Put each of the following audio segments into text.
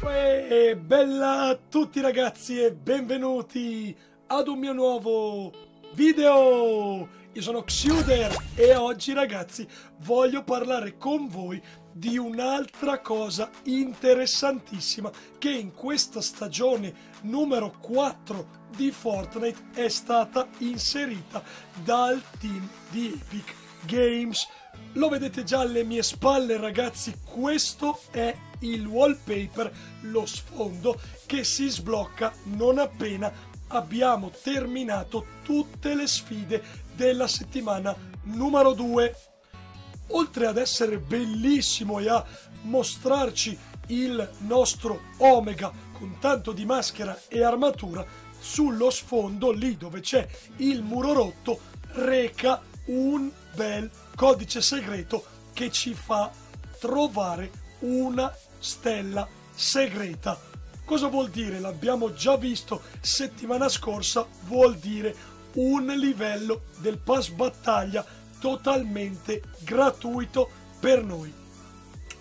E bella a tutti ragazzi e benvenuti ad un mio nuovo video! Io sono Xuder e oggi ragazzi voglio parlare con voi di un'altra cosa interessantissima che in questa stagione numero 4 di Fortnite è stata inserita dal team di Epic Games. Lo vedete già alle mie spalle ragazzi, questo è il wallpaper, lo sfondo che si sblocca non appena abbiamo terminato tutte le sfide della settimana numero 2. Oltre ad essere bellissimo e a mostrarci il nostro Omega con tanto di maschera e armatura, sullo sfondo, lì dove c'è il muro rotto, reca un bel codice segreto che ci fa trovare una stella segreta. Cosa vuol dire? L'abbiamo già visto settimana scorsa, vuol dire un livello del pass battaglia totalmente gratuito per noi.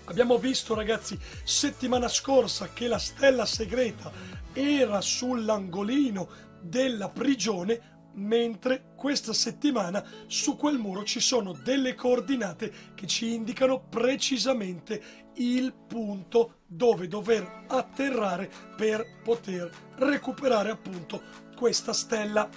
Abbiamo visto ragazzi settimana scorsa che la stella segreta era sull'angolino della prigione mentre questa settimana su quel muro ci sono delle coordinate che ci indicano precisamente il punto dove dover atterrare per poter recuperare appunto questa stella.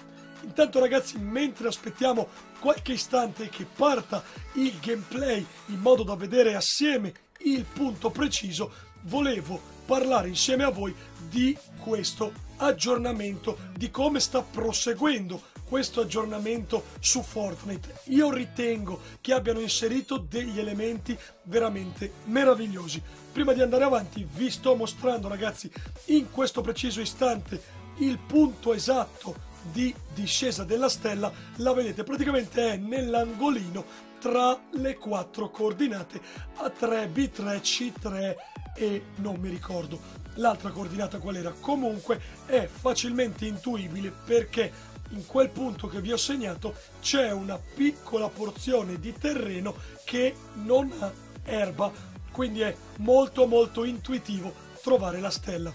Intanto ragazzi, mentre aspettiamo qualche istante che parta il gameplay in modo da vedere assieme il punto preciso, volevo parlare insieme a voi di questo aggiornamento, di come sta proseguendo questo aggiornamento su Fortnite. Io ritengo che abbiano inserito degli elementi veramente meravigliosi. Prima di andare avanti vi sto mostrando ragazzi in questo preciso istante il punto esatto di discesa della stella, la vedete praticamente è nell'angolino tra le quattro coordinate A3, B3, C3 e non mi ricordo l'altra coordinata qual era. Comunque è facilmente intuibile perché in quel punto che vi ho segnato c'è una piccola porzione di terreno che non ha erba, quindi è molto molto intuitivo trovare la stella.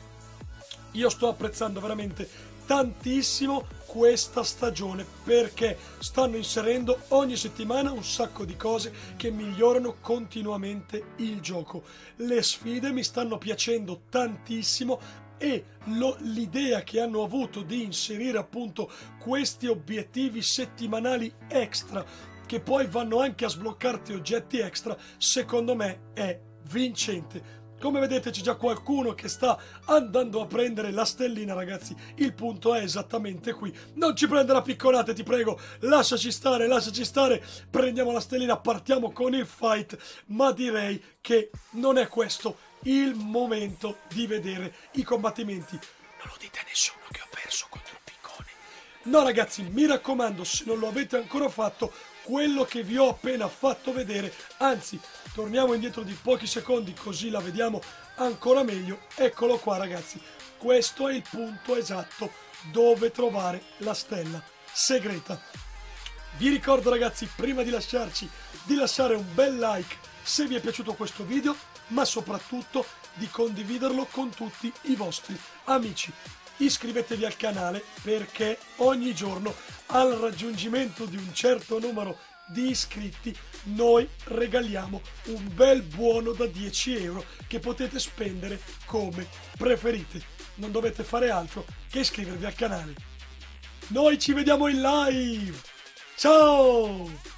Io sto apprezzando veramente tantissimo questa stagione perché stanno inserendo ogni settimana un sacco di cose che migliorano continuamente il gioco. Le sfide mi stanno piacendo tantissimo e lo, l'idea che hanno avuto di inserire appunto questi obiettivi settimanali extra che poi vanno anche a sbloccarti oggetti extra secondo me è vincente. Come vedete c'è già qualcuno che sta andando a prendere la stellina ragazzi. Il punto è esattamente qui. Non ci prendere a piccolate ti prego. Lasciaci stare lasciaci stare. Prendiamo la stellina partiamo con il fight. Ma direi che non è questo il momento di vedere i combattimenti. Non lo dite a nessuno che ho perso contro piccone. No ragazzi, mi raccomando, se non lo avete ancora fatto, quello che vi ho appena fatto vedere, anzi, torniamo indietro di pochi secondi così la vediamo ancora meglio. Eccolo qua ragazzi, questo è il punto esatto dove trovare la stella segreta. Vi ricordo ragazzi, prima di lasciarci, di lasciare un bel like se vi è piaciuto questo video ma soprattutto di condividerlo con tutti i vostri amici. Iscrivetevi al canale perché ogni giorno al raggiungimento di un certo numero di iscritti noi regaliamo un bel buono da 10 euro che potete spendere come preferite. Non dovete fare altro che iscrivervi al canale. Noi ci vediamo in live! Ciao!